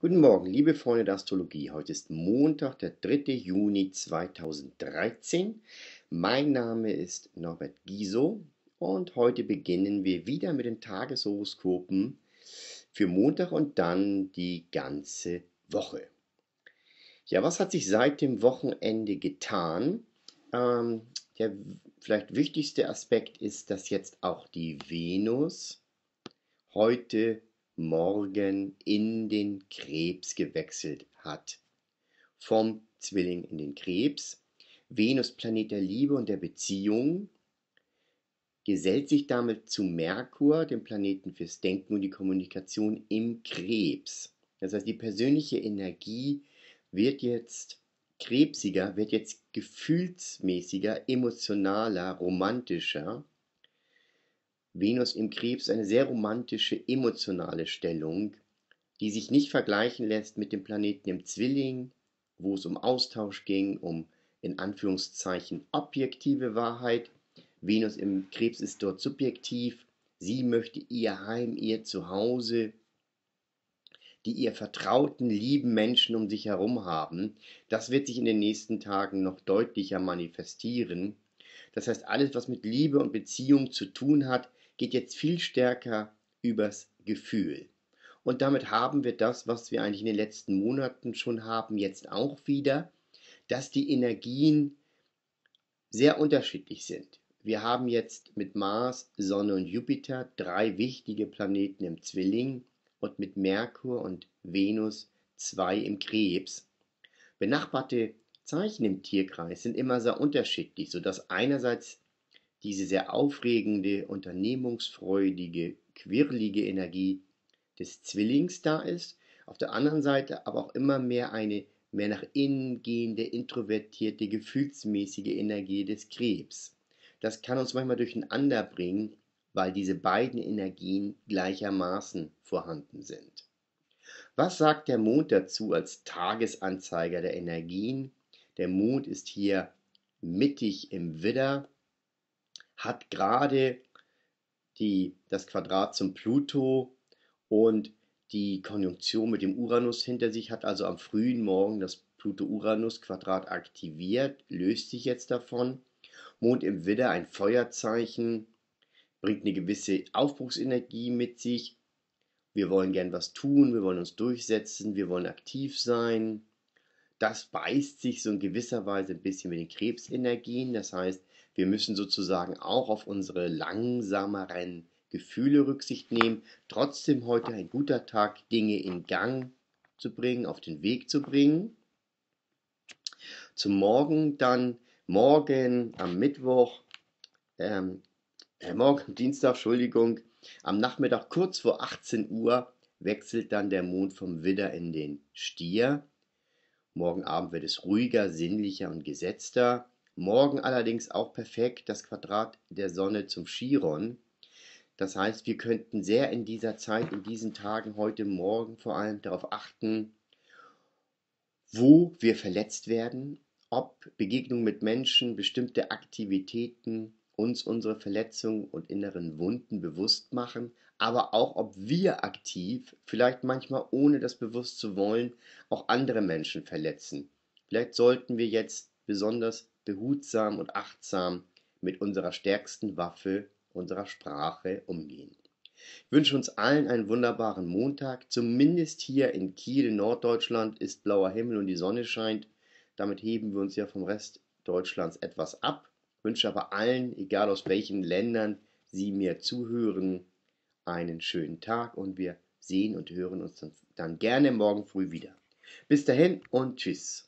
Guten Morgen, liebe Freunde der Astrologie. Heute ist Montag, der 3. Juni 2013. Mein Name ist Norbert Giso und heute beginnen wir wieder mit den Tageshoroskopen für Montag und dann die ganze Woche. Ja, was hat sich seit dem Wochenende getan? Ähm, der vielleicht wichtigste Aspekt ist, dass jetzt auch die Venus heute Morgen in den Krebs gewechselt hat. Vom Zwilling in den Krebs. Venus, Planet der Liebe und der Beziehung, gesellt sich damit zu Merkur, dem Planeten fürs Denken und die Kommunikation im Krebs. Das heißt, die persönliche Energie wird jetzt krebsiger, wird jetzt gefühlsmäßiger, emotionaler, romantischer Venus im Krebs eine sehr romantische, emotionale Stellung, die sich nicht vergleichen lässt mit dem Planeten im Zwilling, wo es um Austausch ging, um in Anführungszeichen objektive Wahrheit. Venus im Krebs ist dort subjektiv. Sie möchte ihr Heim, ihr Zuhause, die ihr vertrauten, lieben Menschen um sich herum haben. Das wird sich in den nächsten Tagen noch deutlicher manifestieren. Das heißt, alles, was mit Liebe und Beziehung zu tun hat, geht jetzt viel stärker übers Gefühl. Und damit haben wir das, was wir eigentlich in den letzten Monaten schon haben, jetzt auch wieder, dass die Energien sehr unterschiedlich sind. Wir haben jetzt mit Mars, Sonne und Jupiter drei wichtige Planeten im Zwilling und mit Merkur und Venus zwei im Krebs. Benachbarte Zeichen im Tierkreis sind immer sehr unterschiedlich, sodass einerseits diese sehr aufregende, unternehmungsfreudige, quirlige Energie des Zwillings da ist, auf der anderen Seite aber auch immer mehr eine mehr nach innen gehende, introvertierte, gefühlsmäßige Energie des Krebs. Das kann uns manchmal durcheinander bringen, weil diese beiden Energien gleichermaßen vorhanden sind. Was sagt der Mond dazu als Tagesanzeiger der Energien? Der Mond ist hier mittig im Widder, hat gerade die, das Quadrat zum Pluto und die Konjunktion mit dem Uranus hinter sich, hat also am frühen Morgen das Pluto-Uranus-Quadrat aktiviert, löst sich jetzt davon. Mond im Widder, ein Feuerzeichen, bringt eine gewisse Aufbruchsenergie mit sich. Wir wollen gern was tun, wir wollen uns durchsetzen, wir wollen aktiv sein. Das beißt sich so in gewisser Weise ein bisschen mit den Krebsenergien. Das heißt, wir müssen sozusagen auch auf unsere langsameren Gefühle Rücksicht nehmen. Trotzdem heute ein guter Tag, Dinge in Gang zu bringen, auf den Weg zu bringen. Zum Morgen dann, morgen am Mittwoch, ähm, äh, morgen Dienstag, Entschuldigung, am Nachmittag kurz vor 18 Uhr wechselt dann der Mond vom Widder in den Stier. Morgen Abend wird es ruhiger, sinnlicher und gesetzter. Morgen allerdings auch perfekt das Quadrat der Sonne zum Chiron. Das heißt, wir könnten sehr in dieser Zeit, in diesen Tagen, heute Morgen vor allem darauf achten, wo wir verletzt werden, ob Begegnungen mit Menschen, bestimmte Aktivitäten uns unsere Verletzungen und inneren Wunden bewusst machen, aber auch ob wir aktiv, vielleicht manchmal ohne das bewusst zu wollen, auch andere Menschen verletzen. Vielleicht sollten wir jetzt besonders behutsam und achtsam mit unserer stärksten Waffe, unserer Sprache umgehen. Ich wünsche uns allen einen wunderbaren Montag. Zumindest hier in Kiel, Norddeutschland, ist blauer Himmel und die Sonne scheint. Damit heben wir uns ja vom Rest Deutschlands etwas ab. Wünsche aber allen, egal aus welchen Ländern Sie mir zuhören, einen schönen Tag und wir sehen und hören uns dann gerne morgen früh wieder. Bis dahin und tschüss.